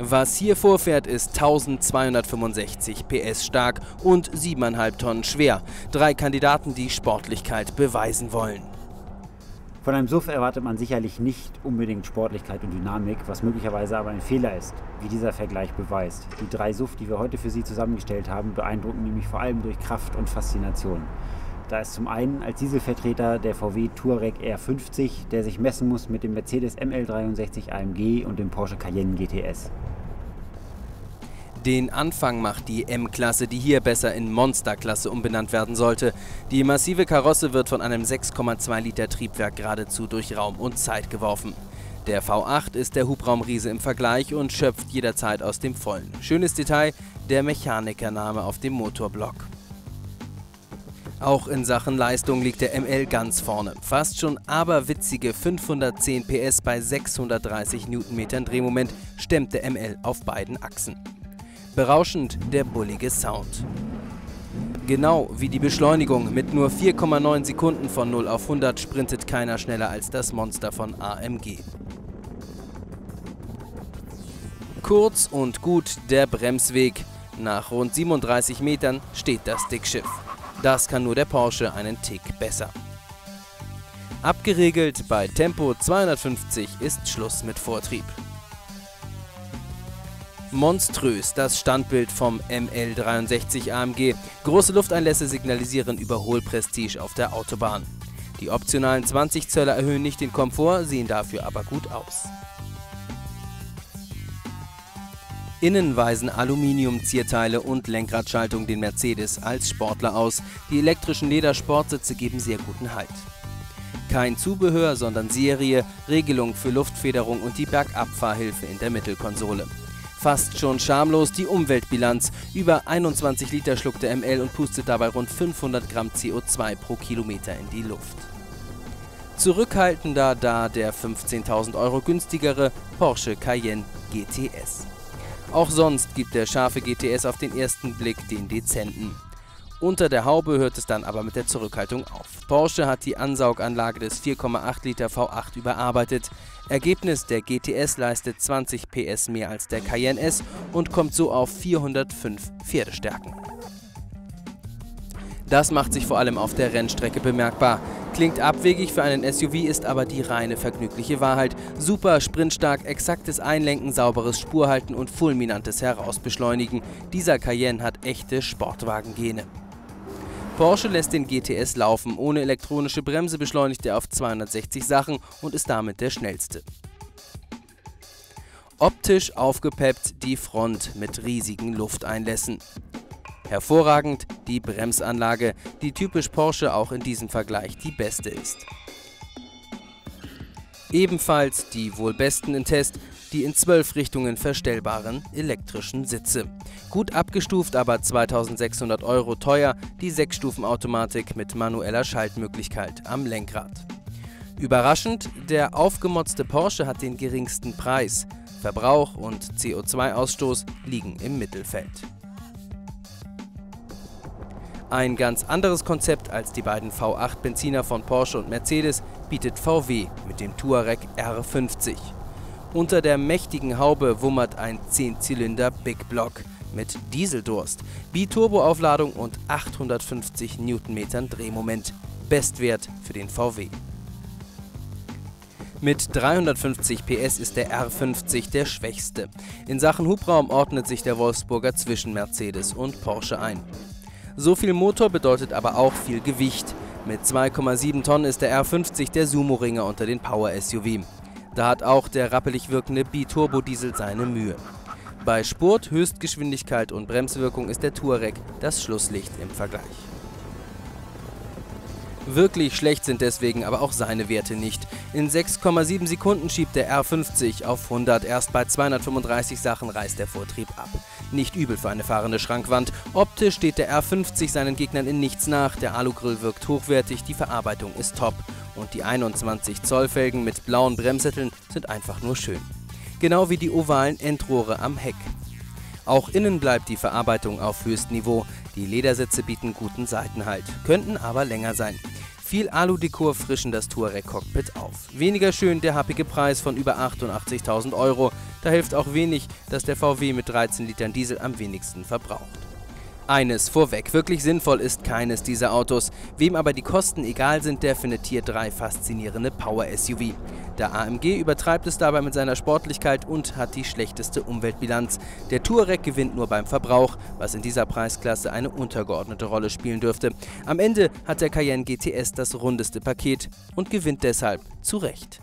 Was hier vorfährt, ist 1265 PS stark und 7,5 Tonnen schwer. Drei Kandidaten, die Sportlichkeit beweisen wollen. Von einem SUV erwartet man sicherlich nicht unbedingt Sportlichkeit und Dynamik, was möglicherweise aber ein Fehler ist, wie dieser Vergleich beweist. Die drei SUV, die wir heute für Sie zusammengestellt haben, beeindrucken nämlich vor allem durch Kraft und Faszination. Da ist zum einen als Dieselvertreter der VW Touareg R50, der sich messen muss mit dem Mercedes ML63 AMG und dem Porsche Cayenne GTS. Den Anfang macht die M-Klasse, die hier besser in Monster-Klasse umbenannt werden sollte. Die massive Karosse wird von einem 6,2 Liter Triebwerk geradezu durch Raum und Zeit geworfen. Der V8 ist der Hubraumriese im Vergleich und schöpft jederzeit aus dem Vollen. Schönes Detail, der Mechanikername auf dem Motorblock. Auch in Sachen Leistung liegt der ML ganz vorne. Fast schon aberwitzige 510 PS bei 630 Newtonmetern Drehmoment stemmt der ML auf beiden Achsen. Berauschend der bullige Sound. Genau wie die Beschleunigung. Mit nur 4,9 Sekunden von 0 auf 100 sprintet keiner schneller als das Monster von AMG. Kurz und gut der Bremsweg. Nach rund 37 Metern steht das Dickschiff. Das kann nur der Porsche einen Tick besser. Abgeregelt bei Tempo 250 ist Schluss mit Vortrieb. Monströs das Standbild vom ML63 AMG. Große Lufteinlässe signalisieren Überholprestige auf der Autobahn. Die optionalen 20 Zöller erhöhen nicht den Komfort, sehen dafür aber gut aus. Innen weisen Aluminium-Zierteile und Lenkradschaltung den Mercedes als Sportler aus. Die elektrischen Ledersportsitze geben sehr guten Halt. Kein Zubehör, sondern Serie, Regelung für Luftfederung und die Bergabfahrhilfe in der Mittelkonsole. Fast schon schamlos die Umweltbilanz. Über 21 Liter schluckt der ML und pustet dabei rund 500 Gramm CO2 pro Kilometer in die Luft. Zurückhaltender da der 15.000 Euro günstigere Porsche Cayenne GTS. Auch sonst gibt der scharfe GTS auf den ersten Blick den dezenten. Unter der Haube hört es dann aber mit der Zurückhaltung auf. Porsche hat die Ansauganlage des 4,8 Liter V8 überarbeitet. Ergebnis, der GTS leistet 20 PS mehr als der Cayenne S und kommt so auf 405 Pferdestärken. Das macht sich vor allem auf der Rennstrecke bemerkbar. Klingt abwegig für einen SUV, ist aber die reine vergnügliche Wahrheit. Super, sprintstark, exaktes Einlenken, sauberes Spurhalten und fulminantes Herausbeschleunigen. Dieser Cayenne hat echte Sportwagengene. Porsche lässt den GTS laufen. Ohne elektronische Bremse beschleunigt er auf 260 Sachen und ist damit der schnellste. Optisch aufgepeppt die Front mit riesigen Lufteinlässen. Hervorragend die Bremsanlage, die typisch Porsche auch in diesem Vergleich die beste ist. Ebenfalls die wohl besten in Test die in zwölf Richtungen verstellbaren elektrischen Sitze. Gut abgestuft, aber 2600 Euro teuer, die Sechsstufenautomatik mit manueller Schaltmöglichkeit am Lenkrad. Überraschend, der aufgemotzte Porsche hat den geringsten Preis. Verbrauch und CO2-Ausstoß liegen im Mittelfeld. Ein ganz anderes Konzept als die beiden V8 Benziner von Porsche und Mercedes bietet VW mit dem Touareg R50. Unter der mächtigen Haube wummert ein 10-Zylinder Big Block mit Dieseldurst, Biturbo-Aufladung und 850 Newtonmetern Drehmoment. Bestwert für den VW. Mit 350 PS ist der R50 der schwächste. In Sachen Hubraum ordnet sich der Wolfsburger zwischen Mercedes und Porsche ein. So viel Motor bedeutet aber auch viel Gewicht. Mit 2,7 Tonnen ist der R50 der Sumo-Ringer unter den Power-SUV. Da hat auch der rappelig wirkende Biturbo-Diesel seine Mühe. Bei Spurt, Höchstgeschwindigkeit und Bremswirkung ist der Touareg das Schlusslicht im Vergleich. Wirklich schlecht sind deswegen aber auch seine Werte nicht. In 6,7 Sekunden schiebt der R50 auf 100. Erst bei 235 Sachen reißt der Vortrieb ab. Nicht übel für eine fahrende Schrankwand. Optisch steht der R50 seinen Gegnern in nichts nach. Der Alugrill wirkt hochwertig, die Verarbeitung ist top. Und die 21 Zoll Felgen mit blauen Bremssätteln sind einfach nur schön. Genau wie die ovalen Endrohre am Heck. Auch innen bleibt die Verarbeitung auf höchstem Niveau. Die Ledersitze bieten guten Seitenhalt, könnten aber länger sein. Viel Alu-Dekor frischen das Touareg-Cockpit auf. Weniger schön der happige Preis von über 88.000 Euro. Da hilft auch wenig, dass der VW mit 13 Litern Diesel am wenigsten verbraucht. Eines vorweg, wirklich sinnvoll ist keines dieser Autos. Wem aber die Kosten egal sind, der findet hier drei faszinierende Power-SUV. Der AMG übertreibt es dabei mit seiner Sportlichkeit und hat die schlechteste Umweltbilanz. Der Touareg gewinnt nur beim Verbrauch, was in dieser Preisklasse eine untergeordnete Rolle spielen dürfte. Am Ende hat der Cayenne GTS das rundeste Paket und gewinnt deshalb zu Recht.